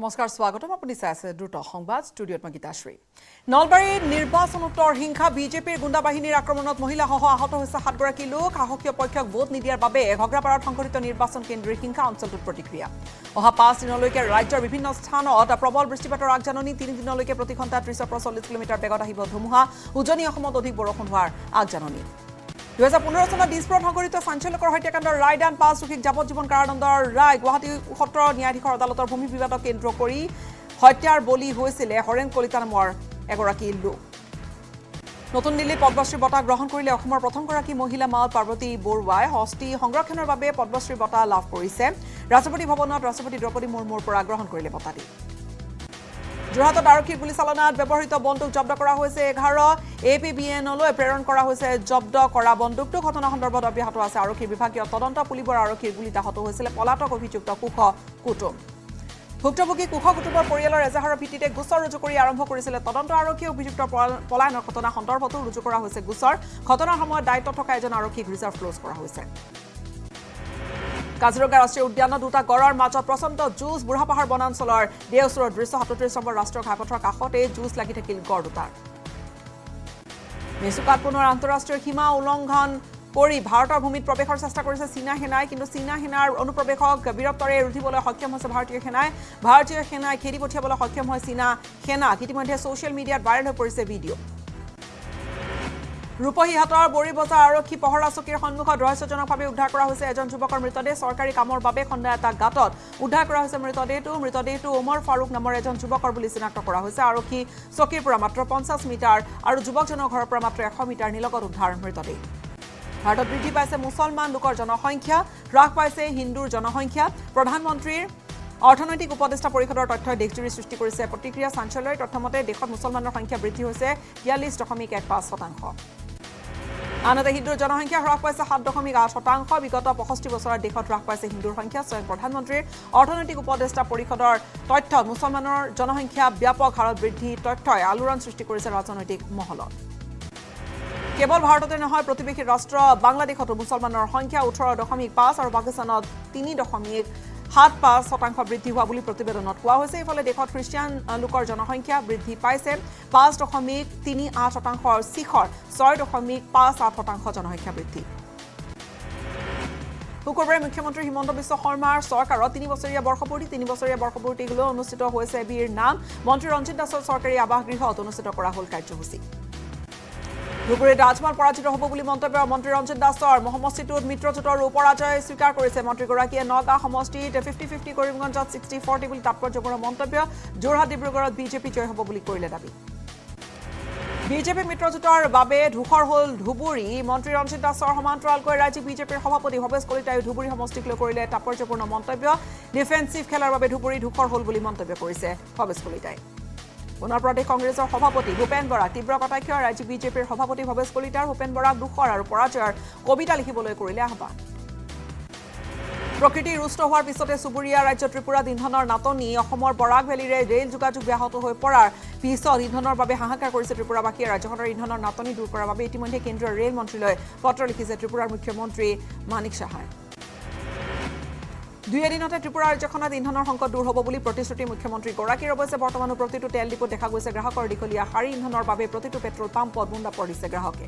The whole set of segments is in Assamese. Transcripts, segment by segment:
নমস্কাৰ স্বাগতম আপুনি চাই আছে দ্ৰুত সংবাদ ষ্টুডিঅ'ত মই গীতাশ্ৰী নলবাৰীত নিৰ্বাচনোত্তৰ হিংসা বিজেপিৰ গুণ্ডা বাহিনীৰ আক্ৰমণত মহিলাসহ আহত হৈছে সাতগৰাকী লোক। শাসকীয় পক্ষক ভোট নিদিয়াৰ বাবে ঘগ্ৰাপাৰাত সংঘটিত নিৰ্বাচন কেন্দ্ৰীয় হিংসা অঞ্চলটোত প্ৰতিক্ৰিয়া। অহা পাঁচ দিনলৈকে ৰাজ্যৰ বিভিন্ন স্থানত প্ৰবল বৃষ্টিপাতৰ আগজাননী তিনিদিনলৈকে প্ৰতি ঘণ্টা ত্ৰিছৰ পৰা চল্লিছ কিলোমিটাৰ বেগত আহিব ধুমুহা। উজনি অসমত অধিক বৰষুণ হোৱাৰ আগজাননী দুহেজাৰ পোন্ধৰ চনত দিছপুৰত সংঘটিত চাঞ্চল্যকৰ হত্যাকাণ্ডৰ ৰায়দান পাঁচ দোষীক যাৱজ্জীৱন কাৰাদণ্ডৰ ৰায় গুৱাহাটী সত্ৰ ন্যায়াধীশৰ আদালতৰ ভূমি বিবাদক কেন্দ্ৰ কৰি হত্যাৰ বলি হৈছিলে হৰেণ কলিতা নামৰ এগৰাকী লোক। নতুন দিল্লীত পদ্মশ্ৰী বঁটা গ্ৰহণ কৰিলে অসমৰ প্ৰথমগৰাকী মহিলা মাল পাৰ্বতী বৰুৱাই হস্তি সংৰক্ষণৰ বাবে পদ্মশ্ৰী বঁটা লাভ কৰিছে। ৰাষ্ট্ৰপতি ভৱনত ৰাষ্ট্ৰপতি দ্ৰৌপদী মুৰ্মুৰ পৰা গ্ৰহণ কৰিলে বঁটাটি যোৰহাটত আৰক্ষীৰ গুলীচালনাত ব্যৱহৃত বন্দুক জব্দ কৰা হৈছে এঘাৰ। এ পি বি এনলৈ প্ৰেৰণ কৰা হৈছে জব্দ কৰা বন্দুকটো। ঘটনা সন্দৰ্ভত অব্যাহত আছে। আৰক্ষীৰ বিভাগীয় তদন্ত পুলিবৰ আৰক্ষীৰ গুলীত আহত হৈছিলে পলাতক অভিযুক্ত কুশ কুটুম ভুক্তভোগী কুশ কুটুমৰ পৰিয়ালৰ এজাহাৰৰ ভিত্তিতে গোচৰ ৰুজু কৰি আৰম্ভ কৰিছিলে তদন্ত আৰক্ষীয়ে অভিযুক্তৰ পলা- পলায়নৰ ঘটনা সন্দৰ্ভতো ৰুজু কৰা হৈছে গোচৰ। ঘটনাৰ সময়ত দায়িত্বত থকা এজন আৰক্ষীক ৰিজাৰ্ভ ক্লজ কৰা হৈছে। কাজিৰঙা ৰাষ্ট্ৰীয় উদ্যানত দুটা গড়ৰ মাজত প্ৰচণ্ড যুঁজ বুঢ়াপাহাৰ বনাঞ্চলৰ দেওচুৰৰ দৃশ্য সাতত্ৰিছ নম্বৰ ৰাষ্ট্ৰীয় ঘাইপথৰ কাষতে যুঁজ লাগি থাকিল গড় দুটাৰ। মেচুকাত পুনৰ আন্তঃৰাষ্ট্ৰীয় সীমা উলংঘন কৰি ভাৰতৰ ভূমিত প্ৰৱেশৰ চেষ্টা কৰিছে চীনা সেনাই কিন্তু চীনা সেনাৰ অনুপ্ৰৱেশক বীৰত্বৰে ৰুধিবলৈ সক্ষম হৈছে ভাৰতীয় সেনাই। ভাৰতীয় সেনাই খেদি পঠিয়াবলৈ সক্ষম হয় চীনা সেনাক ইতিমধ্যে ছ'চিয়েল মিডিয়াত ভাইৰেল হৈ পৰিছে ভিডিঅ' ৰূপহীহাটৰ বড়ি বজাৰ আৰক্ষী পহৰা চকীৰ সন্মুখত ৰহস্যজনকভাৱে উদ্ধাৰ কৰা হৈছে এজন যুৱকৰ মৃতদেহ। চৰকাৰী কামৰ বাবে খন্দা এটা গাঁতত উদ্ধাৰ কৰা হৈছে মৃতদেহটো। মৃতদেহটো ওমৰ ফাৰুক নামৰ এজন যুৱকৰ বুলি চিনাক্ত কৰা হৈছে। আৰক্ষী চকীৰ পৰা মাত্ৰ পঞ্চাছ মিটাৰ আৰু যুৱকজনৰ ঘৰৰ পৰা মাত্ৰ এশ মিটাৰ নিলগত উদ্ধাৰ মৃতদেহ। ভাৰতত বৃদ্ধি পাইছে মুছলমান লোকৰ জনসংখ্যা হ্ৰাস পাইছে হিন্দুৰ জনসংখ্যা। প্ৰধানমন্ত্ৰীৰ অৰ্থনৈতিক উপদেষ্টা পৰিষদৰ তথ্যই দেশজুৰি সৃষ্টি কৰিছে। প্ৰতিক্ৰিয়া চাঞ্চল্যৰ তথ্যমতে দেশত মুছলমানৰ সংখ্যা বৃদ্ধি হৈছে তিয়াল্লিছ দশমিক এক পাঁচ শতাংশ। আনহাতে হিন্দুৰ জনসংখ্যা হ্ৰাস পাইছে সাত দশমিক আঠ শতাংশ। বিগত পঁয়ষষ্ঠি বছৰত দেশত হ্ৰাস পাইছে হিন্দুৰ সংখ্যা স্বয়ং প্ৰধানমন্ত্ৰীৰ অৰ্থনৈতিক উপদেষ্টা পৰিষদৰ তথ্যত মুছলমানৰ জনসংখ্যা ব্যাপক হাৰত বৃদ্ধি তথ্যই আলোড়ন সৃষ্টি কৰিছে ৰাজনৈতিক মহলত। কেৱল ভাৰততে নহয় প্ৰতিবেশী ৰাষ্ট্ৰ বাংলাদেশতো মুছলমানৰ সংখ্যা ওঠৰ দশমিক পাঁচ আৰু পাকিস্তানত তিনি দশমিক সাত পাঁচ শতাংশ বৃদ্ধি হোৱা বুলি প্ৰতিবেদনত কোৱা হৈছে। ইফালে দেশত খ্ৰীষ্টিয়ান লোকৰ জনসংখ্যা বৃদ্ধি পাইছে। পাঁচ দশমিক তিনি আঠ শতাংশৰ শিখৰ ছয় দশমিক পাঁচ আঠ শতাংশ জনসংখ্যা বৃদ্ধি। শুকুৰবাৰে মুখ্যমন্ত্ৰী হিমন্ত বিশ্ব শৰ্মাৰ চৰকাৰত তিনি বছৰীয়া বৰ্ষপূৰ্তি তিনি বছৰীয়া বৰ্ষপূৰ্তিলৈ অনুষ্ঠিত হৈছে বীৰ নাম। মন্ত্ৰী ৰঞ্জিত দাসৰ চৰকাৰী আৱাস গৃহত অনুষ্ঠিত কৰা হ'ল কাৰ্যসূচী। ধুবুৰীত ৰাজমহল পৰাজিত হ'ব বুলি মন্তব্য মন্ত্ৰী ৰঞ্জিত দাসৰ। সমষ্টিটোত মিত্ৰজোঁটৰ পৰাজয় স্বীকাৰ কৰিছে মন্ত্ৰীগৰাকীয়ে। নগাঁও সমষ্টিত ফিফটি ফিফটি কৰিমগঞ্জত ছিক্সটি ফৰ্টি বুলি তাৎপৰ্যপূৰ্ণ মন্তব্য। যোৰহাট ডিব্ৰুগড়ত বিজেপি জয় হ'ব বুলি কৰিলে দাবী। বিজেপি মিত্ৰজোঁটৰ বাবে ধূসৰ হ'ল ধুবুৰী। মন্ত্ৰী ৰঞ্জিত দাসৰ সমান্তৰালকৈ ৰাজ্যিক বিজেপিৰ সভাপতি ভৱেশ কলিতায়ো ধুবুৰী সমষ্টিক লৈ কৰিলে তাৎপৰ্যপূৰ্ণ মন্তব্য। ডিফেন্সিভ খেলাৰ বাবে ধুবুৰী ধূসৰ হ'ল বুলি মন্তব্য কৰিছে ভৱেশ কলিতাই। পুনৰ প্ৰদেশ কংগ্ৰেছৰ সভাপতি ভূপেন বৰাক তীব্ৰ কটাক্ষ ৰাজ্যিক বিজেপিৰ সভাপতি ভৱেশ কলিতাৰ ভূপেন বৰাক দুখৰ আৰু পৰাজয়ৰ কবিতা লিখিবলৈ কৰিলে আহ্বান। প্ৰকৃতি ৰুষ্ট হোৱাৰ পিছতে চুবুৰীয়া ৰাজ্য ত্ৰিপুৰাত ইন্ধনৰ নাটনি অসমৰ বৰাক ভেলীৰে ৰেল যোগাযোগ ব্যাহত হৈ পৰাৰ পিছত ইন্ধনৰ বাবে হাহাকাৰ কৰিছে ত্ৰিপুৰাবাসীয়ে। ৰাজ্যখনৰ ইন্ধনৰ নাটনি দূৰ কৰাৰ বাবে ইতিমধ্যে কেন্দ্ৰীয় ৰেল মন্ত্ৰীলৈ পত্ৰ লিখিছে ত্ৰিপুৰাৰ মুখ্যমন্ত্ৰী মানিক সাহাই দুই এদিনতে ত্ৰিপুৰা ৰাজ্যখনত ইন্ধনৰ সংকট দূৰ হ'ব বুলি প্ৰতিশ্ৰুতি মুখ্যমন্ত্ৰীগৰাকীৰ অৱশ্যে বৰ্তমানো প্ৰতিটো তেল ডিপোত দেখা গৈছে গ্ৰাহকৰ দীঘলীয়া শাৰী ইন্ধনৰ বাবে প্ৰতিটো পেট্ৰল পাম্পত বুন্দা পৰিছে গ্ৰাহকে।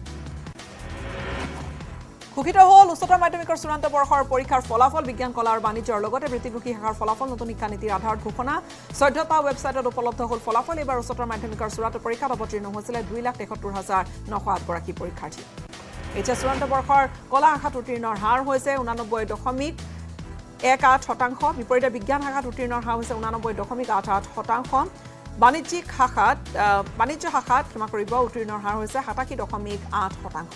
ঘোষিত হ'ল উচ্চতৰ মাধ্যমিকৰ চূড়ান্ত বৰ্ষৰ পৰীক্ষাৰ ফলাফল বিজ্ঞান কলা আৰু বাণিজ্যৰ লগতে বৃত্তিমুখী শাখাৰ ফলাফল নতুন শিক্ষানীতিৰ আধাৰত ঘোষণা। চৈধ্যটা ৱেবছাইটত উপলব্ধ হ'ল ফলাফল। এইবাৰ উচ্চতৰ মাধ্যমিকৰ চূড়ান্ত পৰীক্ষাত অৱতীৰ্ণ হৈছিলে দুই লাখ তেসত্তৰ হাজাৰ নশ আঠগৰাকী পৰীক্ষাৰ্থী। এছ চূড়ান্ত বৰ্ষৰ কলা শাখাত উত্তীৰ্ণৰ হাৰ হৈছে ঊনানব্বৈ দশমিক এক আঠ শতাংশ বিপৰীতে বিজ্ঞান শাখাত উত্তীৰ্ণৰ হাৰ হৈছে ঊনানব্বৈ দশমিক আঠ আঠ শতাংশ। বাণিজ্যিক শাখাত বাণিজ্য শাখাত ক্ষমা কৰিব উত্তীৰ্ণৰ হাৰ হৈছে সাতাশী দশমিক আঠ শতাংশ।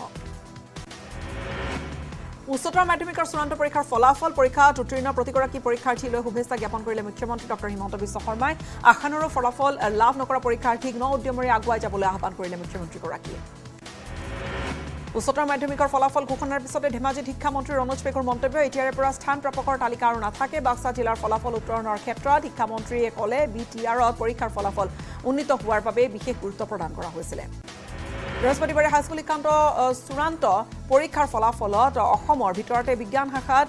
উচ্চতৰ মাধ্যমিকৰ চূড়ান্ত পৰীক্ষাৰ ফলাফল পৰীক্ষাত উত্তীৰ্ণ প্ৰতিগৰাকী পৰীক্ষাৰ্থীলৈ শুভেচ্ছা জ্ঞাপন কৰিলে মুখ্যমন্ত্ৰী ডক্টৰ হিমন্ত বিশ্ব শৰ্মাই। আশানুৰূপ ফলাফল লাভ নকৰা পৰীক্ষাৰ্থীক ন উদ্যমেৰে আগুৱাই যাবলৈ আহ্বান কৰিলে মুখ্যমন্ত্ৰীগৰাকীয়ে। উচ্চতৰ মাধ্যমিকৰ ফলাফল ঘোষণাৰ পিছতে ধেমাজিত শিক্ষামন্ত্ৰী ৰনোজ পেগুৰ মন্তব্য এতিয়াৰে পৰা স্থান প্ৰাপকৰ তালিকা আৰু নাথাকে। বাক্সা জিলাৰ ফলাফল উত্তৰণৰ ক্ষেত্ৰত শিক্ষামন্ত্ৰীয়ে ক'লে বি টি আৰত পৰীক্ষাৰ ফলাফল উন্নীত হোৱাৰ বাবে বিশেষ গুৰুত্ব প্ৰদান কৰা হৈছিলে। বৃহস্পতিবাৰে হাইস্কুল শিক্ষান্ত চূড়ান্ত পৰীক্ষাৰ ফলাফলত অসমৰ ভিতৰতে বিজ্ঞান শাখাত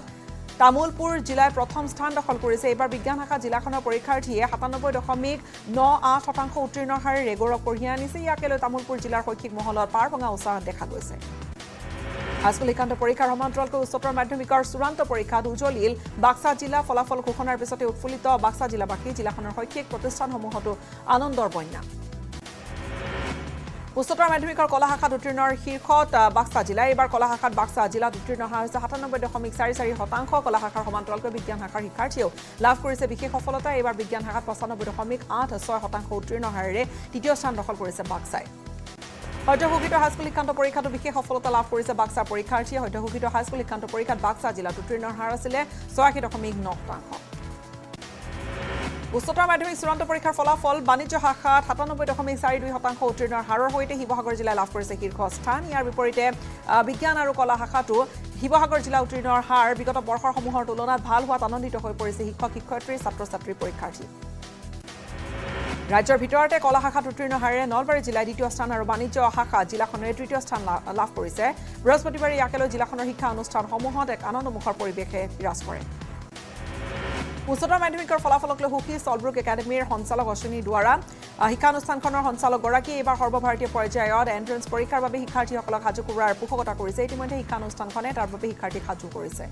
তামোলপুৰ জিলাই প্ৰথম স্থান দখল কৰিছে। এইবাৰ বিজ্ঞান শাখা জিলাখনৰ পৰীক্ষাৰ্থীয়ে সাতানব্বৈ দশমিক ন আঠ শতাংশ উত্তীৰ্ণৰ হাৰেৰে গৌৰৱ কঢ়িয়াই আনিছে। ইয়াকে লৈ তামোলপুৰ জিলাৰ শৈক্ষিক মহলত পাৰ ভঙা উৎসাহ দেখা গৈছে। হাইস্কুল শিক্ষান্ত পৰীক্ষাৰ সমান্তৰালকৈ উচ্চতৰ মাধ্যমিকৰ চূড়ান্ত পৰীক্ষাত উজলিল বাক্সা জিলা ফলাফল ঘোষণাৰ পিছতে উৎফুল্লিত বাক্সা জিলাবাসী জিলাখনৰ শৈক্ষিক প্ৰতিষ্ঠানসমূহতো আনন্দৰ বন্যা। উচ্চতৰ মাধ্যমিকৰ কলা শাখাত উত্তীৰ্ণৰ শীৰ্ষত বাক্সা জিলা। এইবাৰ কলা শাখাত বাক্সা জিলাত উত্তীৰ্ণ হোৱা হৈছে সাতানব্বৈ দশমিক চাৰি চাৰি শতাংশ। কলা শাখাৰ সমান্তৰালকৈ বিজ্ঞান শাখাৰ শিক্ষাৰ্থীয়েও লাভ কৰিছে বিশেষ সফলতা। এইবাৰ বিজ্ঞান শাখাত পঁচানব্বৈ দশমিক আঠ ছয় শতাংশ উত্তীৰ্ণ হাৰেৰে তৃতীয় স্থান দখল কৰিছে বাক্সাই। সদ্যঘোষিত হাইস্কুল শিক্ষান্ত পৰীক্ষাতো বিশেষ সফলতা লাভ কৰিছে বাক্সা পৰীক্ষাৰ্থীয়ে। সদ্যঘোষিত হাইস্কুল শিক্ষান্ত পৰীক্ষাত বাক্সা জিলাত উত্তীৰ্ণৰ হাৰ আছিলে ছয়াশী দশমিক ন শতাংশ। উচ্চতৰ মাধ্যমিক চূড়ান্ত পৰীক্ষাৰ ফলাফল বাণিজ্য শাখাত সাতানব্বৈ দশমিক চাৰি দুই শতাংশ উত্তীৰ্ণৰ হাৰৰ সৈতে শিৱসাগৰ জিলাই লাভ কৰিছে শীৰ্ষ স্থান। ইয়াৰ বিপৰীতে বিজ্ঞান আৰু কলা শাখাতো শিৱসাগৰ জিলা উত্তীৰ্ণৰ হাৰ বিগত বৰ্ষসমূহৰ তুলনাত ভাল হোৱাত আনন্দিত হৈ পৰিছে শিক্ষক শিক্ষয়িত্ৰী ছাত্ৰ ছাত্ৰী পৰীক্ষাৰ্থী। ৰাজ্যৰ ভিতৰতে কলা শাখাত উত্তীৰ্ণ হাৰেৰে নলবাৰী জিলাই দ্বিতীয় স্থান আৰু বাণিজ্য শাখাত জিলাখনে তৃতীয় স্থান লাভ কৰিছে। বৃহস্পতিবাৰে ইয়াকে লৈ জিলাখনৰ শিক্ষা অনুষ্ঠানসমূহত এক আনন্দমুখৰ পৰিৱেশে বিৰাজ কৰে। উচ্চতৰ মাধ্যমিকৰ ফলাফলক লৈ সুখী চলব্ৰুক একাডেমীৰ সঞ্চালক অশ্বিনী দুৱাৰা। শিক্ষানুষ্ঠানখনৰ সঞ্চালকগৰাকীয়ে এইবাৰ সৰ্বভাৰতীয় পৰ্যায়ত এণ্ট্ৰেন্স পৰীক্ষাৰ বাবে শিক্ষাৰ্থীসকলক সাজু কৰোৱাৰ পোষকতা কৰিছে। ইতিমধ্যে শিক্ষানুষ্ঠানখনে তাৰ বাবে শিক্ষাৰ্থীক সাজু কৰিছে।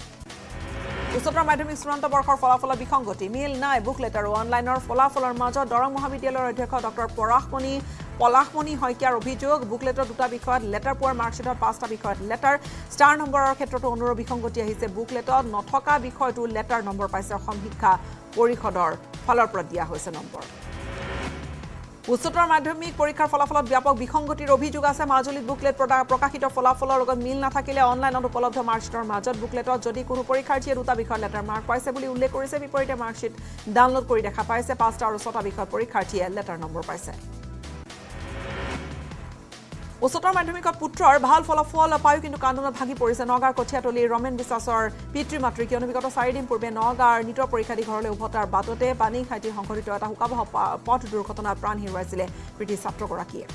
উচ্চতৰ মাধ্যমিক চূড়ান্ত বৰ্ষৰ ফলাফলত বিসংগতি। মিল নাই বুকলেট আৰু অনলাইনৰ ফলাফলৰ মাজত। দৰং মহাবিদ্যালয়ৰ অধ্যক্ষ ডক্টৰ পৰাশমণি পলাশমণি শইকীয়াৰ অভিযোগ বুকলেটৰ দুটা বিষয়ত লেটাৰ পোৱাৰ মাৰ্কশ্বিটত পাঁচটা বিষয়ত লেটাৰ। ষ্টাৰ নম্বৰৰ ক্ষেত্ৰতো অনুৰ বিসংগতি আহিছে বুকলেটত নথকা বিষয়টো লেটাৰ নম্বৰ পাইছে অসম শিক্ষা পৰিষদৰ। ফালৰ পৰা দিয়া হৈছে নম্বৰ। উচ্চতৰ মাধ্যমিক পৰীক্ষাৰ ফলাফলত ব্যাপক বিসংগতিৰ অভিযোগ আছে। মাজুলীত বুকলেট প্ৰকাশিত ফলাফলৰ লগত মিল নাথাকিলে অনলাইনত উপলব্ধ মাৰ্কশ্বিটৰ মাজত বুকলেটত যদি কোনো পৰীক্ষাৰ্থীয়ে দুটা বিষয়ত লেটাৰ মাৰ্ক পাইছে বুলি উল্লেখ কৰিছে বিপৰীতে মাৰ্কশ্বিট ডাউনলোড কৰি দেখা পাইছে। পাঁচটা আৰু ছটা বিষয়ত পৰীক্ষাৰ্থীয়ে লেটাৰ নম্বৰ পাইছে। উচ্চতৰ মাধ্যমিকত পুত্ৰৰ ভাল ফলাফল পায়ো কিন্তু কান্দোনত ভাগি পৰিছে। নগাঁৱৰ কঠীয়াতলীৰ ৰমেন বিশ্বাসৰ পিতৃ মাতৃ। কিয়নো বিগত চাৰিদিন পূৰ্বে নগাঁৱৰ নিতৰ পৰীক্ষা দি ঘৰলৈ উভতাৰ বাটতে পানী খাইটি সংঘটিত এটা শোকাবহ পথ দুৰ্ঘটনাত প্ৰাণ হেৰুৱাইছিলে কৃতি ছাত্ৰগৰাকীয়ে।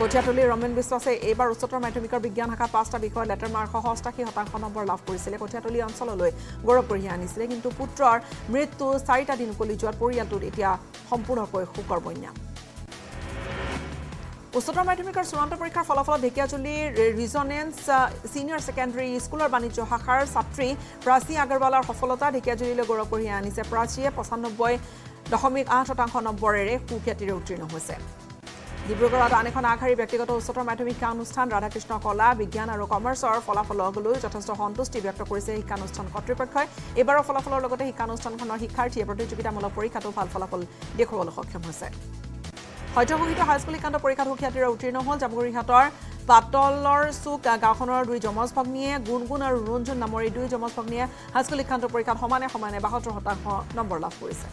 কঠীয়াতলীৰ ৰমেন বিশ্বাসে এইবাৰ উচ্চতৰ মাধ্যমিকৰ বিজ্ঞান শাখাত পাঁচটা বিষয়ত লেটাৰ মাৰ্কসহ অষ্টাশী শতাংশ নম্বৰ লাভ কৰিছিলে। কঠীয়াতলী অঞ্চললৈ গৌৰৱ কঢ়িয়াই আনিছিলে কিন্তু পুত্ৰৰ মৃত্যু চাৰিটা দিন উকলি যোৱাত পৰিয়ালটোত এতিয়া সম্পূৰ্ণকৈ শোকৰ বন্যা। উচ্চতৰ মাধ্যমিকৰ চূড়ান্ত পৰীক্ষাৰ ফলাফলত ঢেকীয়াজুলিৰ ৰিজনেন্স ছিনিয়ৰ ছেকেণ্ডেৰী স্কুলৰ বাণিজ্য শাখাৰ ছাত্ৰী প্ৰাচী আগৰৱালাৰ সফলতা ঢেকীয়াজুলিলৈ গৌৰৱ কঢ়িয়াই আনিছে। প্ৰাচীয়ে পঁচানব্বৈ দশমিক আঠ শতাংশ নম্বৰেৰে সুখ্যাতিৰে উত্তীৰ্ণ হৈছে। ডিব্ৰুগড়ত আন এখন আগশাৰীৰ ব্যক্তিগত উচ্চতৰ মাধ্যমিক শিক্ষা অনুষ্ঠান ৰাধাকৃষ্ণ কলা বিজ্ঞান আৰু কমাৰ্চৰ ফলাফলক লৈ যথেষ্ট সন্তুষ্টি ব্যক্ত কৰিছে শিক্ষানুষ্ঠান কৰ্তৃপক্ষই। এইবাৰৰ ফলাফলৰ লগতে শিক্ষানুষ্ঠানখনৰ শিক্ষাৰ্থীয়ে প্ৰতিযোগিতামূলক পৰীক্ষাতো ভাল ফলাফল দেখুৱাবলৈ সক্ষম হৈছে। সদ্যঘোষিত হাইস্কুল শিক্ষান্ত পৰীক্ষাত সুখ্যাতিৰে উত্তীৰ্ণ হ'ল জামুগুৰিহাটৰ পাতলৰ চুক গাঁওখনৰ দুই যমজ ভগ্নীয়ে গুণগুণ আৰু ৰুণজুন নামৰ এই দুই যমজ ভগ্নীয়ে হাইস্কুল শিক্ষান্ত পৰীক্ষাত সমানে সমানে বাসত্তৰ শতাংশ নম্বৰ লাভ কৰিছে।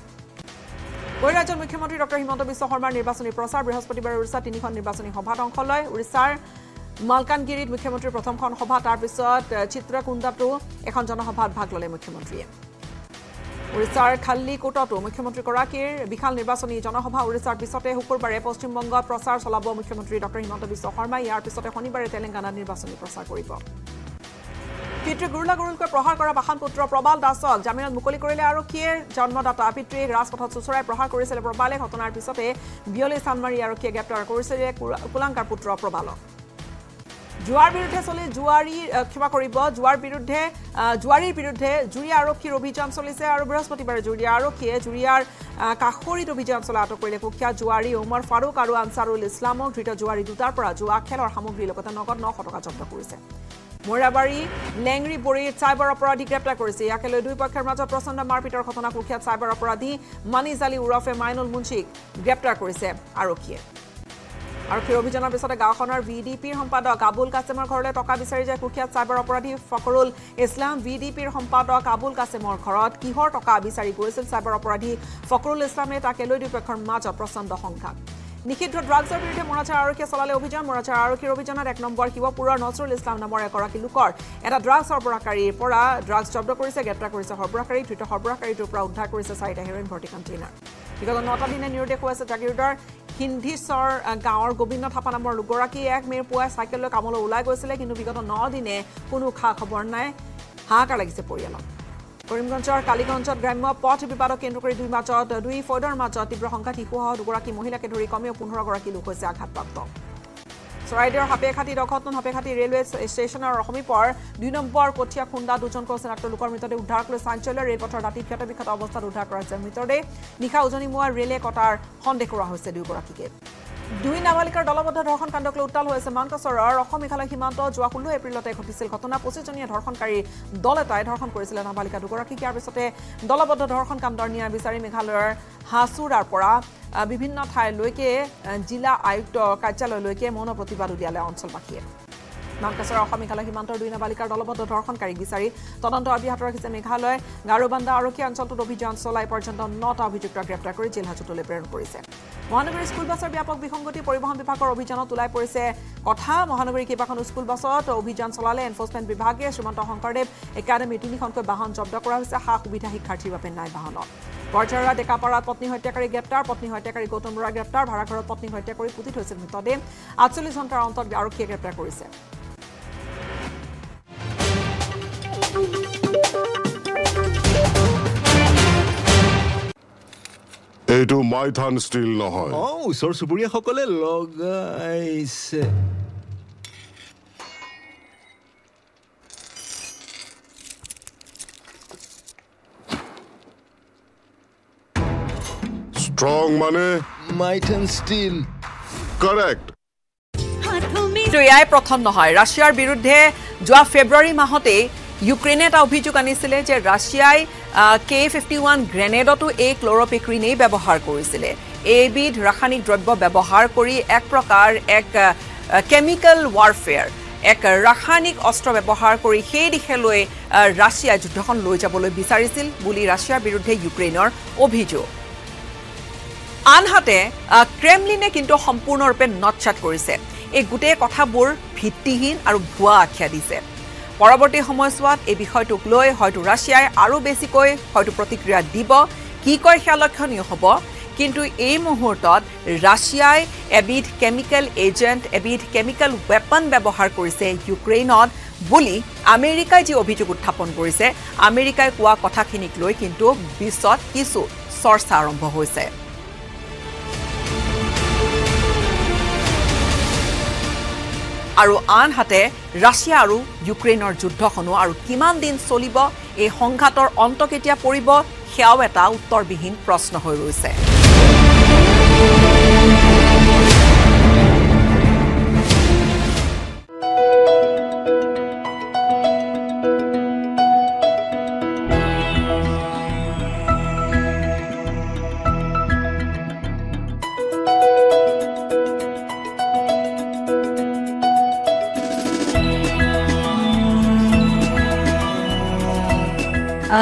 ৰাজ্যৰ মুখ্যমন্ত্ৰী ডক্টৰ হিমন্ত বিশ্ব শৰ্মাৰ নিৰ্বাচনী প্ৰচাৰ বৃহস্পতিবাৰে উৰিষ্যাত তিনিখন নিৰ্বাচনী সভাত অংশ লয়। উৰিষ্যাৰ মালকানগিৰিত মুখ্যমন্ত্ৰীৰ প্ৰথমখন সভা তাৰপিছত চিত্ৰকুণ্ডাতো এখন জনসভাত ভাগ ল'লে মুখ্যমন্ত্ৰীয়ে। উৰিষ্যাৰ খাল্লিকোটতো মুখ্যমন্ত্ৰীগৰাকীৰ বিশাল নিৰ্বাচনী জনসভা উৰিষ্যাৰ পিছতে শুকুৰবাৰে পশ্চিমবংগত প্ৰচাৰ চলাব। মুখ্যমন্ত্ৰী ডক্টৰ হিমন্ত বিশ্ব শৰ্মাই ইয়াৰ পিছতে শনিবাৰে তেলেংগানাত নিৰ্বাচনী প্ৰচাৰ কৰিব। পিতৃ গুৰুলা গুৰুলকৈ প্ৰহাৰ কৰা বাসান পুত্ৰ প্ৰবাল দাসক জামিনত মুকলি কৰিলে আৰক্ষীয়ে জন্মদাতা পিতৃক ৰাজপথত চোচৰাই প্ৰহাৰ কৰিছিলে। প্ৰবালে ঘটনাৰ পিছতে বিয়লি চানমাৰী আৰক্ষীয়ে গ্ৰেপ্তাৰ কৰিছিলে। কুলাংকাৰ পুত্ৰ প্ৰবালক। জোৱাৰ বিৰুদ্ধে চলি জোৱাৰী ক্ষমা কৰিব। জোৱাৰ বিৰুদ্ধে জোৱাৰীৰ বিৰুদ্ধে জুৰীয়া আৰক্ষীৰ অভিযান চলিছে আৰু বৃহস্পতিবাৰে জুৰীয়া আৰক্ষীয়ে জুৰীয়াৰ কাষৰীত অভিযান চলাই আটক কৰিলে। কুখ্যাত জোৱাৰী ওমৰ ফাৰুক আৰু আনচাৰুল ইছলামক ধৃত জোৱাৰী দুটাৰ পৰা জোৱা খেলৰ সামগ্ৰীৰ লগতে নগদ নশ টকা জব্দ কৰিছে। মৈৰাবাৰী লেংৰি বৰীত চাইবাৰ অপৰাধী গ্ৰেপ্তাৰ কৰিছে। ইয়াকে লৈ দুই পক্ষৰ মাজত প্ৰচণ্ড মাৰপিটৰ ঘটনা। কুখ্যাত চাইবাৰ অপৰাধী মানিজ আলী ওৰফে মাইনুল মুন্সিক গ্ৰেপ্তাৰ কৰিছে আৰক্ষীয়ে। আৰক্ষীৰ অভিযানৰ পিছতে গাঁওখনৰ ভি ডি পিৰ সম্পাদক আবুল কাছেমৰ ঘৰলৈ টকা বিচাৰি যায় কুখ্যাত চাইবাৰ অপৰাধী ফকৰুল ইছলাম। ভি ডি পিৰ সম্পাদক আবুল কাছেমৰ ঘৰত কিহৰ টকা বিচাৰি গৈছিল চাইবাৰ অপৰাধী ফকৰুল ইছলামে তাকে লৈ দুয়োপক্ষৰ মাজত প্ৰচণ্ড সংঘাত। নিষিদ্ধ ড্ৰাগছৰ বিৰুদ্ধে মৰাচাৰ আৰক্ষীয়ে চলালে অভিযান। মৰাচাৰ আৰক্ষীৰ অভিযানত এক নম্বৰ শিৱপুৰৰ নজৰুল ইছলাম নামৰ এগৰাকী লোকৰ। এটা ড্ৰাগছ সৰবৰাহকাৰীৰ পৰা ড্ৰাগছ জব্দ কৰিছে গ্ৰেপ্তাৰ কৰিছে সৰবৰাহকাৰী ধৃত সৰবৰাহকাৰীটোৰ পৰা উদ্ধাৰ কৰিছে চাৰিটা হেৰইন ভৰ্তি কণ্টেইনাৰ বিগত নটা দিনে নিৰুদ্দেশ দেখুৱাইছে জাগিৰোডৰ হিন্দিশ্বৰ গাঁৱৰ গোবিন্দ থাপা নামৰ লোকগৰাকী এক মেৰ পুৱাই চাইকেল লৈ কামলৈ ওলাই গৈছিলে কিন্তু বিগত ন দিনে কোনো খা খবৰ নাই। হাহাকাৰ লাগিছে পৰিয়ালক কৰিমগঞ্জৰ কালীগঞ্জত গ্ৰাম্য পথ বিবাদক কেন্দ্ৰ কৰি দুই মাজত দুই ফৈদৰ মাজত তীব্ৰ সংঘাত শিশুসহ দুগৰাকী মহিলাকে ধৰি কমেও পোন্ধৰগৰাকী লোক হৈছে আঘাতপ্ৰাপ্ত। চৰাইদেউৰ সাপেখাতিত অঘটন সাপেখাতি ৰেলৱে ষ্টেচনৰ সমীপৰ দুই নম্বৰ কঠীয়া খুন্দা দুজনকৈ চিনাক্ত লোকৰ মৃতদেহ উদ্ধাৰ কৰি চাঞ্চল্য ৰেলপথৰ দাঁতিত ক্ষতবিক্ষত অৱস্থাত উদ্ধাৰ কৰা হৈছে মৃতদেহ নিশা উজনি মোৱা ৰেলে কটাৰ সন্দেহ কৰা হৈছে দুয়োগৰাকীকে। দুই নাবালিকাৰ দলবদ্ধ ধৰ্ষণ কাণ্ডক লৈ উত্তাল হৈ আছে মানকাছৰৰ অসম মেঘালয় সীমান্ত যোৱা ষোল্ল এপ্ৰিলতে ঘটিছিল ঘটনা। পঁচিছজনীয়া ধৰ্ষণকাৰী দল এটাই ধৰ্ষণ কৰিছিলে নাবালিকা দুগৰাকীক ইয়াৰ পিছতে দলবদ্ধ ধৰ্ষণ কাণ্ডৰ ন্যায় বিচাৰি মেঘালয়ৰ হাছুৰাৰ পৰা বিভিন্ন ঠাইলৈকে জিলা আয়ুক্ত কাৰ্যালয়লৈকে মৌন প্ৰতিবাদ উলিয়ালে অঞ্চলবাসীয়ে। মানকাছৰ অসম মেঘালয় সীমান্তৰ দুই নাবালিকাৰ দলবদ্ধ ধৰ্ষণকাৰীক বিচাৰি তদন্ত অব্যাহত ৰাখিছে মেঘালয়। গাৰোবান্দা আৰক্ষীয়ে অঞ্চলটোত অভিযান চলাই পৰ্যন্ত নটা অভিযুক্তক গ্ৰেপ্তাৰ কৰি জেল হাজতলৈ প্ৰেৰণ কৰিছে। মহানগৰী স্কুল বাছৰ ব্যাপক বিসংগতি পৰিবহণ বিভাগৰ অভিযানত ওলাই পৰিছে কথা। মহানগৰীৰ কেইবাখনো স্কুল বাছত অভিযান চলালে এনফৰ্চমেণ্ট বিভাগে শ্ৰীমন্ত শংকৰদেৱ একাডেমীৰ তিনিখনকৈ বাহন জব্দ কৰা হৈছে। সা সুবিধা শিক্ষাৰ্থীৰ বাবে নাই বাহনত। বৰঝাৰা ডেকাপাৰাত পত্নী হত্যাকাৰী গ্ৰেপ্তাৰ পত্নী হত্যাকাৰী গৌতম বৰুৱা গ্ৰেপ্তাৰ ভাড়াঘৰত পত্নীক হত্যা কৰি পুতি থৈছিল মৃতদেহ। আঠচল্লিছ ঘণ্টাৰ অন্তত আৰক্ষীয়ে গ্ৰেপ্তাৰ কৰিছে। এইটো মাইথান ষ্টীল নহয়। অ ওচৰ চুবুৰীয়াসকলে লগাইছে। ষ্ট্ৰং মানে? মাইথেন ষ্টীল। কাৰেক্ট কিন্তু এয়াই প্ৰথম নহয়। ৰাছিয়াৰ বিৰুদ্ধে যোৱা ফেব্ৰুৱাৰী মাহতেই ইউক্ৰেইনে এটা অভিযোগ আনিছিলে যে ৰাছিয়াই কে ফিফটি ওৱান গ্ৰেনেডতো এই ক্ল'ৰপিক্ৰিনেই ব্যৱহাৰ কৰিছিলে। এইবিধ ৰাসায়নিক দ্ৰব্য ব্যৱহাৰ কৰি এক প্ৰকাৰ এক কেমিকেল ৱাৰফেয়াৰ এক ৰাসায়নিক অস্ত্ৰ ব্যৱহাৰ কৰি সেই দিশেলৈ ৰাছিয়াই যুদ্ধখন লৈ যাবলৈ বিচাৰিছিল বুলি ৰাছিয়াৰ বিৰুদ্ধে ইউক্ৰেইনৰ অভিযোগ। আনহাতে ক্ৰেমলিনে কিন্তু সম্পূৰ্ণৰূপে নটচাট কৰিছে। এই গোটেই কথাবোৰ ভিত্তিহীন আৰু ভুৱা আখ্যা দিছে। পৰৱৰ্তী সময়ছোৱাত এই বিষয়টোক লৈ হয়তো ৰাছিয়াই আৰু বেছিকৈ হয়তো প্ৰতিক্ৰিয়া দিব। কি কয় সেয়া লক্ষণীয় হ'ব। কিন্তু এই মুহূৰ্তত ৰাছিয়াই এবিধ কেমিকেল এজেণ্ট এবিধ কেমিকেল ৱেপন ব্যৱহাৰ কৰিছে ইউক্ৰেইনত বুলি আমেৰিকাই যি অভিযোগ উত্থাপন কৰিছে আমেৰিকাই কোৱা কথাখিনিক লৈ কিন্তু বিশ্বত কিছু চৰ্চা আৰম্ভ হৈছে। আৰু আনহাতে ৰাছিয়া আৰু ইউক্ৰেইনৰ যুদ্ধখনো আৰু কিমান দিন চলিব এই সংঘাতৰ অন্ত কেতিয়া পৰিব সেয়াও এটা উত্তৰবিহীন প্ৰশ্ন হৈ ৰৈছে।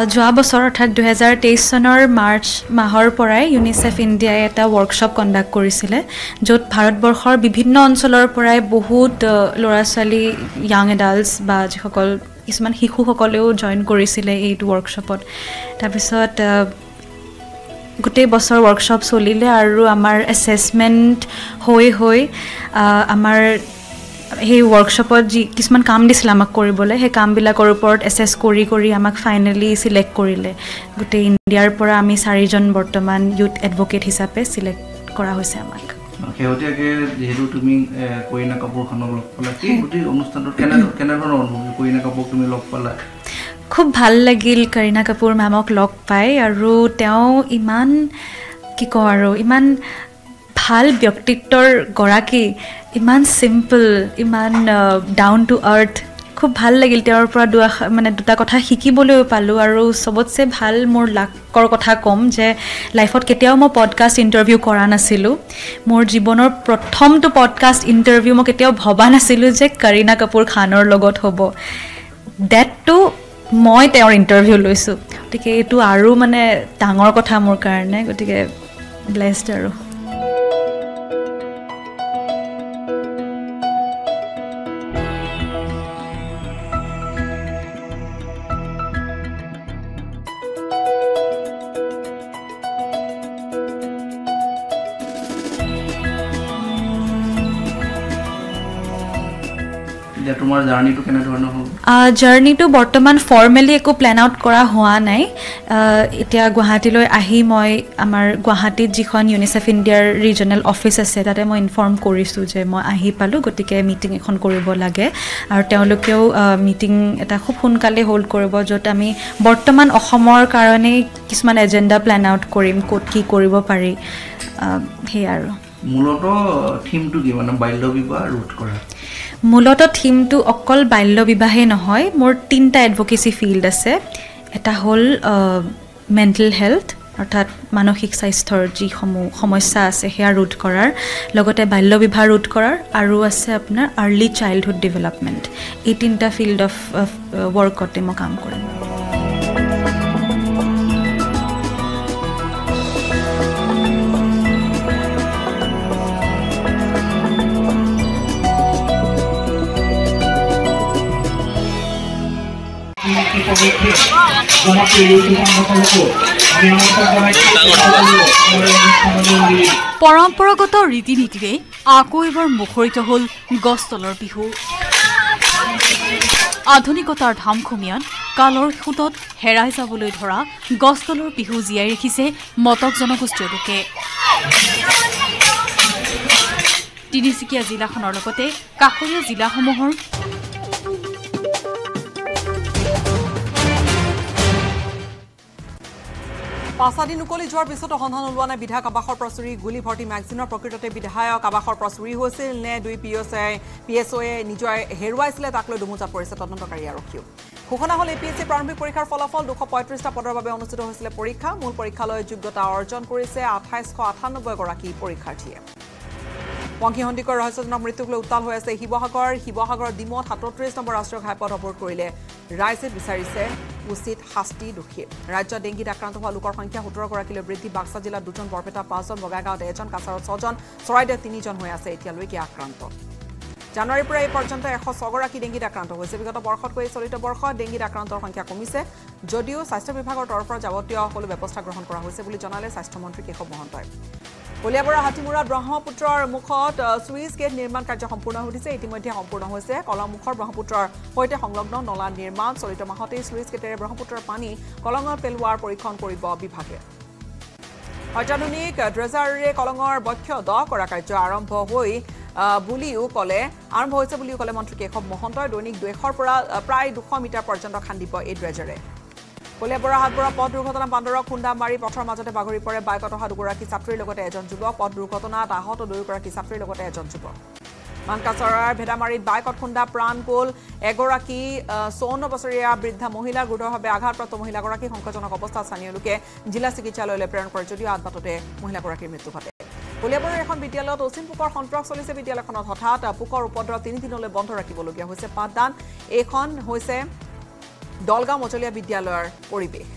যোৱা বছৰ অৰ্থাৎ দুহেজাৰ তেইছ চনৰ মাৰ্চ মাহৰ পৰাই ইউনিচেফ ইণ্ডিয়াই এটা ৱৰ্কশ্বপ কণ্ডাক্ট কৰিছিলে য'ত ভাৰতবৰ্ষৰ বিভিন্ন অঞ্চলৰ পৰাই বহুত ল'ৰা ছোৱালী য়াং এডাল্টছ বা যিসকল কিছুমান শিশুসকলেও জইন কৰিছিলে এইটো ৱৰ্কশ্বপত তাৰপিছত গোটেই বছৰ ৱৰ্কশ্বপ চলিলে আৰু আমাৰ এছেছমেণ্ট হৈ হৈ আমাৰ সেই ৱৰ্কশ্বপত যি কিছুমান কাম দিছিলে আমাক কৰিবলৈ সেই কামবিলাকৰ ওপৰত এছেছ কৰি কৰি আমাক ফাইনেলি চিলেক্ট কৰিলে। গোটেই ইণ্ডিয়াৰ পৰা আমি চাৰিজন বৰ্তমান ইউথ এডভকেট হিচাপে চিলেক্ট কৰা হৈছে আমাক। শেহতীয়াকৈ যিহেতু তুমি কৰিণা কাপুৰখনক লগ পালা সেই গোটেই অনুষ্ঠানটোত কেনে কেনেধৰণৰ অনুভৱ কৰিণা কাপুৰক তুমি লগ পালা? খুব ভাল লাগিল কৰিণা কাপুৰ মেমক লগ পাই আৰু তেওঁ ইমান কি কওঁ আৰু ইমান ভাল ব্যক্তিত্বৰ গৰাকী ইমান চিম্পল ইমান ডাউন টু আৰ্থ খুব ভাল লাগিল তেওঁৰ পৰা দুৱা মানে দুটা কথা শিকিবলৈও পালোঁ আৰু চবতছে ভাল মোৰ লাকৰ কথা ক'ম যে লাইফত কেতিয়াও মই পডকাষ্ট ইণ্টাৰভিউ কৰা নাছিলোঁ। মোৰ জীৱনৰ প্ৰথমটো পডকাষ্ট ইণ্টাৰভিউ মই কেতিয়াও ভবা নাছিলোঁ যে কৰিণা কাপুৰ খানৰ লগত হ'ব। ডেটটো মই তেওঁৰ ইণ্টাৰভিউ লৈছোঁ। গতিকে এইটো আৰু মানে ডাঙৰ কথা মোৰ কাৰণে গতিকে ব্লেছড আৰু। জাৰ্ণিটো বৰ্তমান ফৰ্মেলি একো প্লেন আউট কৰা হোৱা নাই। এতিয়া গুৱাহাটীলৈ আহি মই আমাৰ গুৱাহাটীত যিখন ইউনিচেফ ইণ্ডিয়াৰ ৰিজনেল অফিচ আছে তাতে মই ইনফৰ্ম কৰিছোঁ যে মই আহি পালোঁ গতিকে মিটিং এখন কৰিব লাগে। আৰু তেওঁলোকেও মিটিং এটা খুব সোনকালে হোল্ড কৰিব য'ত আমি বৰ্তমান অসমৰ কাৰণে কিছুমান এজেণ্ডা প্লেন আউট কৰিম ক'ত কি কৰিব পাৰি। সেয়াই আৰু। থিমটো কি মানে বাল্য বিবাহ ৰোধ কৰা? মূলত থিমটো অকল বাল্য বিবাহেই নহয় মোৰ তিনিটা এডভকেচি ফিল্ড আছে। এটা হ'ল মেণ্টেল হেল্থ অৰ্থাৎ মানসিক স্বাস্থ্যৰ যিসমূহ সমস্যা আছে সেয়া ৰোধ কৰাৰ লগতে বাল্য বিবাহ ৰোধ কৰাৰ আৰু আছে আপোনাৰ আৰ্লি চাইল্ডহুড ডেভেলপমেণ্ট এই তিনিটা ফিল্ড অফ ৱৰ্কতে মই কাম কৰিম। পৰম্পৰাগত ৰীতি নীতিৰে আকৌ এবাৰ মুখৰিত হ'ল গছতলৰ বিহু। আধুনিকতাৰ ধামখুমীয়াত কালৰ সোঁতত হেৰাই যাবলৈ ধৰা গছতলৰ বিহু জীয়াই ৰাখিছে মটক জনগোষ্ঠীয় লোকে। তিনিচুকীয়া জিলাখনৰ লগতে কাষৰীয়া জিলাসমূহৰ পাঁচটা দিন উকলি যোৱাৰ পিছতো সন্ধান ওলোৱা নাই বিধায়ক আৱাসৰ পৰা চুৰি গুলী ভৰ্তি মেগজিনৰ প্ৰকৃততে বিধায়ক আৱাসৰ পৰা চুৰি হৈছিল নে দুই P S I P S অ'য়ে নিজৰ হেৰুৱাইছিলে তাক লৈ দুমোজাত পৰিছে তদন্তকাৰী আৰক্ষীও। ঘোষণা হ'ল এ পি এছ চি প্ৰাৰম্ভিক পৰীক্ষাৰ ফলাফল দুশ পঁয়ত্ৰিছটা পদৰ বাবে অনুষ্ঠিত হৈছিলে পৰীক্ষা। মূল পৰীক্ষালৈ যোগ্যতা অৰ্জন কৰিছে আঠাইছশ আঠান্নব্বৈগৰাকী পৰীক্ষাৰ্থীয়ে। পংখী সন্দিকৰ ৰহস্যজনক মৃত্যুক লৈ উত্তাল হৈ আছে শিৱসাগৰ। শিৱসাগৰৰ ডিমত সাতত্ৰিছ নম্বৰ ৰাষ্ট্ৰীয় ঘাইপথ অৱৰোধ কৰিলে। ৰাইজে বিচাৰিছে উচিত শাস্তি দোষীয়ে ৰাজ্যত ডেংগীত আক্ৰান্ত হোৱা লোকৰ সংখ্যা সোতৰগৰাকীলৈ বৃদ্ধি। বাক্সা জিলাত দুজন বৰপেটা পাঁচজন বগাইগাঁৱত এজন কাছাৰত ছজন চৰাইদেউত তিনিজন হৈ আছে এতিয়ালৈকে আক্ৰান্ত। জানুৱাৰীৰ পৰা এই পৰ্যন্ত এশ ছগৰাকী ডেংগীত আক্ৰান্ত হৈছে। বিগত বৰ্ষতকৈ চলিত বৰ্ষত ডেংগীত আক্ৰান্তৰ সংখ্যা কমিছে। যদিও স্বাস্থ্য বিভাগৰ তৰফৰ যাৱতীয় সকলো ব্যৱস্থা গ্ৰহণ কৰা হৈছে বুলি জনালে স্বাস্থ্যমন্ত্ৰী কেশৱ মহন্তই। কলিয়াবৰৰ হাতীমূৰাত ব্ৰহ্মপুত্ৰৰ মুখত চুইচ গেট নিৰ্মাণ কাৰ্য সম্পূৰ্ণ হৈ উঠিছে। ইতিমধ্যে সম্পূৰ্ণ হৈছে। কলংমুখৰ ব্ৰহ্মপুত্ৰৰ সৈতে সংলগ্ন নলা নিৰ্মাণ চলিত মাহতেই চুইচ গেটেৰে ব্ৰহ্মপুত্ৰৰ পানী কলঙত পেলোৱাৰ পৰীক্ষণ কৰিব বিভাগে। অত্যাধুনিক ড্ৰেজাৰেৰে কলঙৰ বক্ষ দ কৰা কাৰ্য আৰম্ভ হৈ বুলিও ক'লে আৰম্ভ হৈছে বুলিও ক'লে মন্ত্ৰী কেশৱ মহন্তই। দৈনিক দুইশৰ পৰা প্ৰায় দুশ মিটাৰ পৰ্যন্ত খান্দিব এই ড্ৰেজাৰে। কলিয়াবৰা হাতবৰা পথ দুৰ্ঘটনা বান্দৰক খুন্দা মাৰি পথৰ মাজতে বাগৰি পৰে বাইকত অহা দুগৰাকী ছাত্ৰীৰ লগতে এজন যুৱক। পথ দুৰ্ঘটনাত আহত দুয়োগৰাকী ছাত্ৰীৰ লগতে এজন যুৱক। মানকাচৰাৰ ভেদামাৰীত বাইকত খুন্দা প্ৰাণ গ'ল এগৰাকী চৌৱন্ন বছৰীয়া বৃদ্ধা মহিলা। গুৰুতৰভাৱে আঘাতপ্ৰাপ্ত মহিলাগৰাকী সংকটজনক অৱস্থাত স্থানীয় লোকে জিলা চিকিৎসালয়লৈ প্ৰেৰণ কৰে যদিও আদবাটতে মহিলাগৰাকীৰ মৃত্যু ঘটে। কলিয়াবৰৰ এখন বিদ্যালয়ত অচিন পোকৰ সন্ত্ৰাস চলিছে। বিদ্যালয়খনত হঠাৎ পোকৰ উপদ্ৰৱ তিনিদিনলৈ বন্ধ ৰাখিবলগীয়া হৈছে। পাঠদান এইখন হৈছে দলগাঁও মজলীয়া বিদ্যালয়ৰ পৰিৱেশ।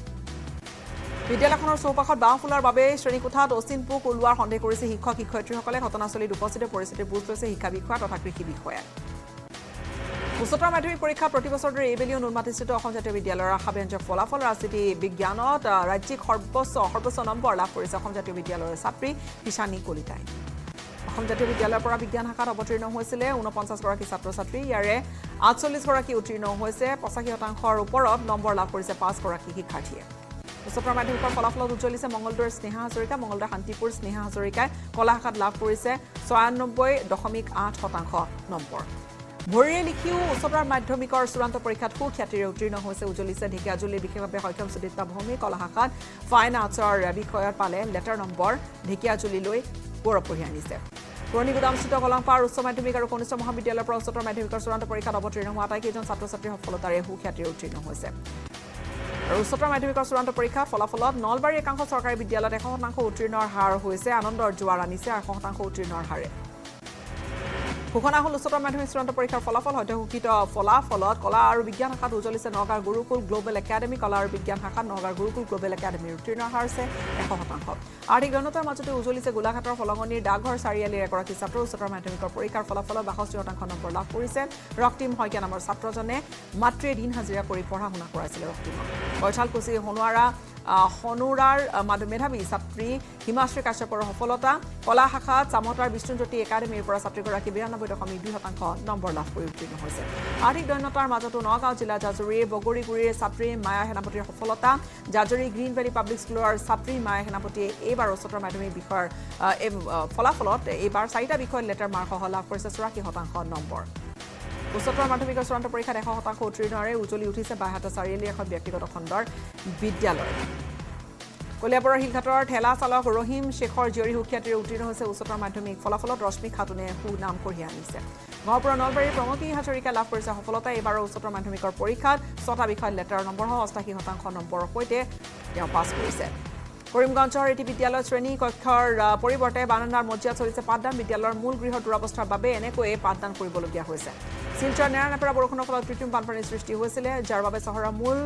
বিদ্যালয়খনৰ চৌপাশত বাঁহ ফুলাৰ বাবে শ্ৰেণীকোঠাত অচিন পোক ওলোৱাৰ সন্দেহ কৰিছে শিক্ষক শিক্ষয়িত্ৰীসকলে। ঘটনাস্থলীত উপস্থিত পৰিস্থিতিৰ বুজ লৈছে শিক্ষা বিষয়া তথা কৃষি বিষয়াই। উচ্চতৰ মাধ্যমিক পৰীক্ষা প্ৰতিবছৰ দৰে এইবেলিও নুনমাটিস্থিত অসম জাতীয় বিদ্যালয়ৰ আশাব্যঞ্জক ফলাফল ৰাজনীতি বিজ্ঞানত ৰাজ্যিক সৰ্বোচ্চ সৰ্বোচ্চ নম্বৰ লাভ কৰিছে অসম জাতীয় বিদ্যালয়ৰ ছাত্ৰী কিষাণী কলিতাই। অসম জাতীয় বিদ্যালয়ৰ পৰা বিজ্ঞান শাখাত অৱতীৰ্ণ হৈছিলে ঊনপঞ্চাছগৰাকী ছাত্ৰ ছাত্ৰী ইয়াৰে আঠচল্লিছগৰাকী উত্তীৰ্ণ হৈছে পঁচাশী শতাংশৰ ওপৰত নম্বৰ লাভ কৰিছে পাঁচগৰাকী শিক্ষাৰ্থীয়ে। উচ্চতৰ মাধ্যমিকৰ ফলাফলত উজ্জ্বলিছে মঙলদৈৰ স্নেহা হাজৰিকা মঙলদৈ শান্তিপুৰ স্নেহা হাজৰিকাই কলা শাখাত লাভ কৰিছে ছয়ানব্বৈ দশমিক আঠ শতাংশ নম্বৰ। ভৰিৰে লিখিও উচ্চতৰ মাধ্যমিকৰ চূড়ান্ত পৰীক্ষাত সুখ্যাতিৰে উত্তীৰ্ণ হৈছে উজ্জ্বলিছে ঢেকীয়াজুলিৰ বিশেষভাৱে সক্ষম সুদীপ্তা ভৌমিক কলা শাখাত ফাইন আৰ্টছৰ বিষয়ত পালে লেটাৰ নম্বৰ ঢেকীয়াজুলিলৈ গৌৰৱ কঢ়িয়াই আনিছে। পুৰণি গুদামস্থিত কলংপাৰ উচ্চ মাধ্যমিক আৰু কনিষ্ঠ মহাবিদ্যালয়ৰ পৰা উচ্চতৰ মাধ্যমিকৰ চূড়ান্ত পৰীক্ষাত অৱতীৰ্ণ হোৱা আটাইকেইজন ছাত্ৰ ছাত্ৰীৰ সফলতাৰে সুখ্যাতিৰে উত্তীৰ্ণ হৈছে। আৰু উচ্চতৰ মাধ্যমিকৰ চূড়ান্ত পৰীক্ষাত ফলাফলত নলবাৰী একাংশ চৰকাৰী বিদ্যালয়ত এশ শতাংশ উত্তীৰ্ণৰ হাৰ হৈছে আনন্দৰ জোৱাৰ আনিছে এশ শতাংশ উত্তীৰ্ণৰ হাৰে। ঘোষণা হ'ল উচ্চতৰ মাধ্যমিক চূড়ান্ত পৰীক্ষাৰ ফলাফল সদ্য ঘোষিত। ফলাফলত কলা আৰু বিজ্ঞান শাখাত উজ্জ্বলিছে নগাঁৱৰ গুৰুকুল গ্ল'বেল একাডেমী। কলা আৰু বিজ্ঞান শাখাত নগাঁৱৰ গুৰুকুল গ্ল'বেল একাডেমীৰ উত্তীৰ্ণৰ হাৰ হৈছে এশ শতাংশ। আৰ্থিক দৈনতাৰ মাজতে উজ্জ্বলিছে গোলাঘাটৰ ফলঙনিৰ ডাকঘৰ চাৰিআলিৰ এগৰাকী ছাত্ৰ। উচ্চতৰ মাধ্যমিকৰ পৰীক্ষাৰ ফলাফলত বাষষ্ঠি শতাংশ নম্বৰ লাভ কৰিছে। ৰক্তিম শইকীয়া নামৰ ছাত্ৰজনে মাতৃয়ে দিন হাজিৰা কৰি পঢ়া শুনা কৰাইছিলে ৰক্তিমক। কৈঠালকুছি সোণোৱাৰা সনুৰাৰ আহ, মাধ- মেধাৱী ছাত্ৰী হিমাশ্ৰী কাশ্যপৰ সফলতা কলা শাখাত চামতাৰ বিষ্ণুজ্যোতি একাডেমীৰ পৰা ছাত্ৰীগৰাকী বিৰান্নব্বৈ দশমিক দুই শতাংশ নম্বৰ লাভ কৰি উত্তীৰ্ণ হৈছে। আৰ্থিক দৈন্যতাৰ মাজতো নগাঁও জিলা জাজুৰীৰ বগৰীগুৰিৰ ছাত্ৰী মায়া সেনাপতিৰ সফলতা জাজুৰী গ্ৰীণ ভেলী পাব্লিক স্কুলৰ ছাত্ৰী মায়া সেনাপতিয়ে এইবাৰ উচ্চতৰ মাধ্যমিক বিষয়ৰ এই, ফলাফলত এইবাৰ চাৰিটা বিষয়ত লেটাৰ মাৰ্কসহ লাভ কৰিছে চৌৰাশী শতাংশ নম্বৰ। উচ্চতৰ মাধ্যমিকৰ চূড়ান্ত পৰীক্ষাত এশ শতাংশ উত্তীৰ্ণৰে উজলি উঠিছে বাইহাটা চাৰিআলিৰ এখন ব্যক্তিগত খণ্ডৰ বিদ্যালয়। কলিয়াবৰৰ শিলঘাটৰ ঠেলা চালক ৰহিম শেখৰ জীয়ৰী সুখ্যাতিৰে উত্তীৰ্ণ হৈছে উচ্চতৰ মাধ্যমিক। ফলাফলত ৰশ্মি খাতুনে সুনাম কঢ়িয়াই আনিছে। গহপুৰৰ নলবাৰীৰ প্ৰমতি হাজৰিকাই লাভ কৰিছে সফলতা এইবাৰৰ উচ্চতৰ মাধ্যমিকৰ পৰীক্ষাত ছটা বিষয়ত লেটাৰ নম্বৰসহ অষ্টাশী শতাংশ নম্বৰৰ সৈতে তেওঁ পাছ কৰিছে। কৰিমগঞ্জৰ এটি বিদ্যালয় শ্ৰেণী কক্ষৰ পৰিৱৰ্তে বানানাৰ মজিয়াত চলিছে পাঠদান। বিদ্যালয়ৰ মূল গৃহৰ দুৰৱস্থাৰ বাবে এনেকৈয়ে পাঠদান কৰিবলগীয়া হৈছে। শিলচৰ নেৰানেপেৰা বৰষুণৰ ফলত কৃত্ৰিম বানপানীৰ সৃষ্টি হৈছিলে যাৰ বাবে চহৰৰ মূল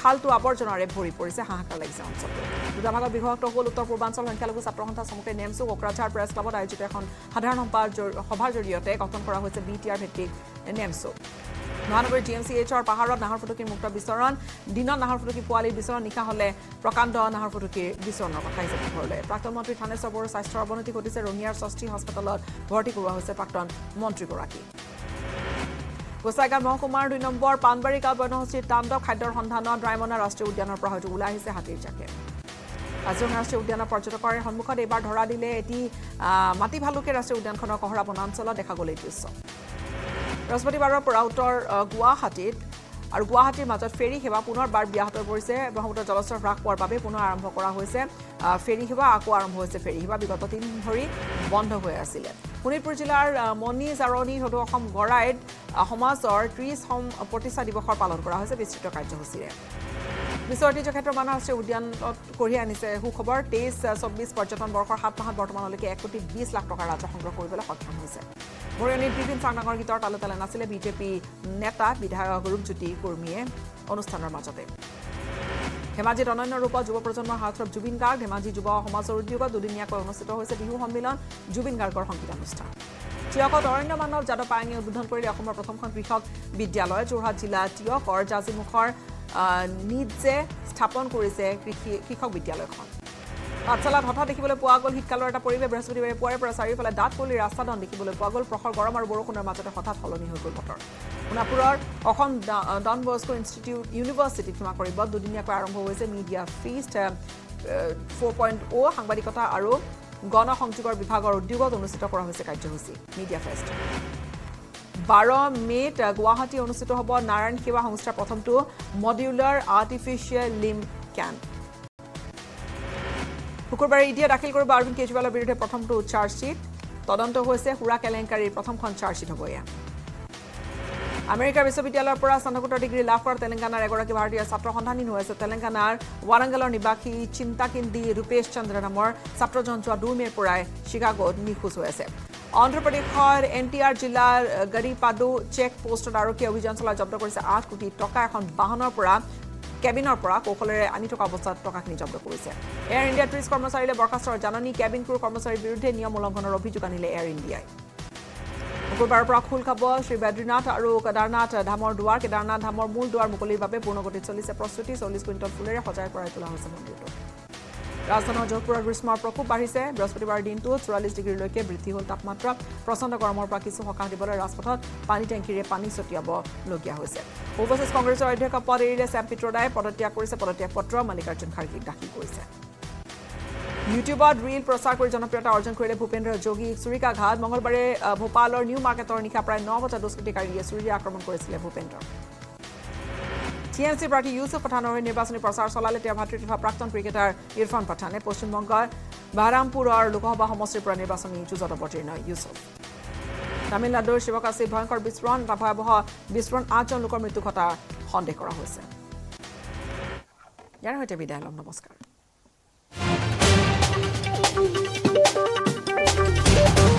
খালটো আৱৰ্জনাৰে ভৰি পৰিছে হাহাকাৰ লাগিছে অঞ্চলটো দুটা ভাগত বিভক্ত হ'ল উত্তৰ পূৰ্বাঞ্চল সংখ্যালঘু ছাত্ৰ সন্থা চমুকৈ নেমচু কোকৰাঝাৰ প্ৰেছ ক্লাবত আয়োজিত এখন সাধাৰণ জৰি- সভাৰ জৰিয়তে গঠন কৰা হৈছে বি টি আৰ ভিত্তিক নেমচু মহানগৰীৰ জি এম চি এইচৰ পাহাৰত নাহৰ ফুটুকীৰ মুক্ত বিচৰণ দিনত নাহৰ ফুটুকী পোৱালীৰ বিচৰণ নিশা হ'লে প্ৰকাণ্ড নাহৰ ফুটুকীৰ বিচৰণৰ কথা আহিছে পোহৰলৈ প্ৰাক্তন মন্ত্ৰী থানেশ্বৰ বড়োৰ স্বাস্থ্যৰ অৱনতি ঘটিছে ৰঙিয়াৰ ষষ্ঠী হস্পিটেলত ভৰ্তি কৰোৱা হৈছে প্ৰাক্তন মন্ত্ৰীগৰাকী। গোসাইগাঁও মহকুমাৰ দুই নম্বৰ পাণবাৰী গাঁও বনহস্তীৰ তাণ্ডৱ খাদ্যৰ সন্ধানত ৰায়মনা ৰাষ্ট্ৰীয় উদ্যানৰ পৰা হয়তো ওলাই আহিছে হাতীৰ জাকে। কাজিৰঙা ৰাষ্ট্ৰীয় উদ্যানৰ পৰ্যটকৰ সন্মুখত এইবাৰ ধৰা দিলে এটি মাটি ভালুকে ৰাষ্ট্ৰীয় উদ্যানখনৰ কহৰা বনাঞ্চলত দেখা গ'ল এই দৃশ্য। বৃহস্পতিবাৰৰ পৰা উত্তৰ গুৱাহাটীত আৰু গুৱাহাটীৰ মাজত ফেৰী সেৱা পুনৰবাৰ ব্যাহত পৰিছে ব্ৰহ্মপুত্ৰ জলস্তৰ হ্ৰাস পোৱাৰ বাবে পুনৰ আৰম্ভ কৰা হৈছে। ফেৰী সেৱা আকৌ আৰম্ভ হৈছে। ফেৰী সেৱা বিগত তিনিদিন ধৰি বন্ধ হৈ আছিলে। শোণিতপুৰ জিলাৰ মণি জাৰণি সদৌ অসম গড়াইত সমাজৰ ত্ৰিছম প্ৰতিষ্ঠা দিৱসৰ পালন কৰা হৈছে বিস্তৃত কাৰ্যসূচীৰে। বিশ্ব ঐতিহ্য ক্ষেত্ৰ মানাহ ৰাষ্ট্ৰীয় উদ্যানত কঢ়িয়াই আনিছে সুখবৰ তেইছ চৌব্বিছ পৰ্যটন বৰ্ষৰ সাত মাহত বৰ্তমানলৈকে এক কোটি বিছ লাখ টকাৰ ৰাজহ সংগ্ৰহ কৰিবলৈ সক্ষম হৈছে। মৰিয়নীত বিপিন চাংডাঙৰ গীতৰ তালে তালে নাছিলে বিজেপি নেতা বিধায়ক ৰূপজ্যোতি কুৰ্মীয়ে অনুষ্ঠানৰ মাজতে। ধেমাজিত অনন্য ৰূপত যুৱ প্ৰজন্মৰ হাতত জুবিন গাৰ্গ ধেমাজি যুৱ সমাজৰ উদ্যোগত দুদিনীয়াকৈ অনুষ্ঠিত হৈছে বিহু সন্মিলন জুবিন গাৰ্গৰ সংগীতানুষ্ঠান টিয়কত অৰণ্য মানৱ যাদৱ পায়ঙে উদ্বোধন কৰিলে অসমৰ প্ৰথমখন কৃষক বিদ্যালয়। যোৰহাট জিলা টিয়কৰ জাজিমুখৰ নিজে স্থাপন কৰিছে কৃষি কৃষক বিদ্যালয়খন। পাঠশালাত হঠাৎ দেখিবলৈ পোৱা গ'ল শীতকালৰ এটা পৰিৱেশ। বৃহস্পতিবাৰে পুৱাৰে পৰা চাৰিওফালে দাঁত পলি ৰাস্তাদন দেখিবলৈ পোৱা গ'ল। প্ৰখৰ গৰম আৰু বৰষুণৰ মাজতে হঠাৎ সলনি হৈ গ'ল বতৰ। সোণাপুৰৰ অসম ডন বস্কো ইনষ্টিটিউট ইউনিভাৰ্চিটিত ক্ষমা কৰিব। দুদিনীয়াকৈ আৰম্ভ হৈছে media fest four point O' সাংবাদিকতা আৰু গণ সংযোগৰ বিভাগৰ উদ্যোগত অনুষ্ঠিত কৰা হৈছে কাৰ্যসূচী মিডিয়া ফেষ্ট। বাৰ মে'ত গুৱাহাটী অনুষ্ঠিত হ'ব নাৰায়ণ সেৱা সংস্থাৰ প্ৰথমটো মডিউলাৰ আৰ্টিফিচিয়েল লিম কেম্প শুকুৰবাৰে ইডিয়ে দাখিল কৰিব অৰবিন্দ কেজৰিৱালৰ বিৰুদ্ধে প্ৰথমটো চাৰ্জশ্বীট তদন্ত হৈছে সুৰা কেলেংকাৰীৰ প্ৰথমখন চাৰ্জশ্বীট হ'ব এয়া। আমেৰিকাৰ বিশ্ববিদ্যালয়ৰ পৰা স্নাতকোত্তৰ ডিগ্ৰী লাভ কৰা তেলেংগানাৰ এগৰাকী ভাৰতীয় ছাত্ৰ সন্ধানহীন হৈ আছে। তেলেংগানাৰ ৱাৰাংগালৰ নিবাসী চিন্তাকিন্দি ৰূপেশ চন্দ্ৰ নামৰ ছাত্ৰজন যোৱা দুই মে'ৰ পৰাই চিকাগোত নিখোজ হৈ আছে। অন্ধ্ৰপ্ৰদেশৰ এন টি আৰ জিলাৰ গৰিপাডু চেক পোষ্টত আৰক্ষীয়ে অভিযান চলাই জব্দ কৰিছে আঠ কোটি টকা এখন বাহনৰ পৰা কেবিনৰ পৰা কৌশলেৰে আনি থকা অৱস্থাত টকাখিনি জব্দ কৰিছে। এয়াৰ ইণ্ডিয়াৰ ত্ৰিছ কৰ্মচাৰীলে বৰ্খাস্তৰ। জাননী কেবিন ক্ৰুৰ কৰ্মচাৰীৰ বিৰুদ্ধে নিয়ম উলংঘনৰ অভিযোগ আনিলে এয়াৰ ইণ্ডিয়াই। শুকুৰবাৰৰ পৰা খোল খাব শ্ৰী বদ্ৰীনাথ আৰু কেদাৰনাথ ধামৰ দুৱাৰ কেদাৰনাথ ধামৰ মূল দুৱাৰ মুকলিৰ বাবে পূৰ্ণগতিত চলিছে প্ৰস্তুতি। চল্লিছ কুইণ্টল ফুলেৰে সজাই পৰাই তোলা হৈছে মন্দিৰটো। ৰাজধানীৰ যোধপুৰৰ গ্ৰীষ্মৰ প্ৰকোপ বাঢ়িছে। বৃহস্পতিবাৰৰ দিনটোত চৌৰাল্লিছ ডিগ্ৰীলৈকে বৃদ্ধি হ'ল তাপমাত্ৰা। প্ৰচণ্ড গৰমৰ পৰা কিছু সকাহ দিবলৈ ৰাজপথত পানী টেংকিৰে পানী ছটিয়াবলগীয়া হৈছে। অৱশেষ কংগ্ৰেছৰ অধ্যক্ষ পদ এৰিলে ছেম পিত্ৰদাই পদত্যাগ কৰিছে। পদত্যাগ পত্ৰ মল্লিকাৰ্জুন খাৰ্গেক দাখিল কৰিছে। ইউটিউবত ৰীল প্ৰচাৰ কৰি জনপ্ৰিয়তা অৰ্জন কৰিলে ভূপেন্দ্ৰ যোগী। চুৰিকাঘাট মঙলবাৰে আহ, ভূপালৰ নিউ মাৰ্কেটৰ নিশা প্ৰায় ন বজাত দুষ্কৃতিকাৰীয়ে চুৰিৰে আক্ৰমণ কৰিছিলে ভূপেন্দ্ৰ। টি এম চিৰ প্ৰাৰ্থী ইউছুফ পাঠানৰ হৈ নিৰ্বাচনী প্ৰচাৰ চলালে তেওঁৰ ভাতৃ তথা প্ৰাক্তন ক্ৰিকেটাৰ ইৰফান পাঠানে পশ্চিমবংগৰ বাহৰামপুৰৰ লোকসভা সমষ্টিৰ পৰা নিৰ্বাচনী যুঁজত অৱতীৰ্ণ ইউছুফ তামিলনাডুৰ শিৱকাশীত ভয়ংকৰ বিস্ফোৰণ এটা ভয়াৱহ বিস্ফোৰণ আঠজন লোকৰ মৃত্যু ঘটাৰ সন্দেহ কৰা হৈছে। ইয়াৰ সৈতে বিদায় ল'ম নমস্কাৰ। Thank you.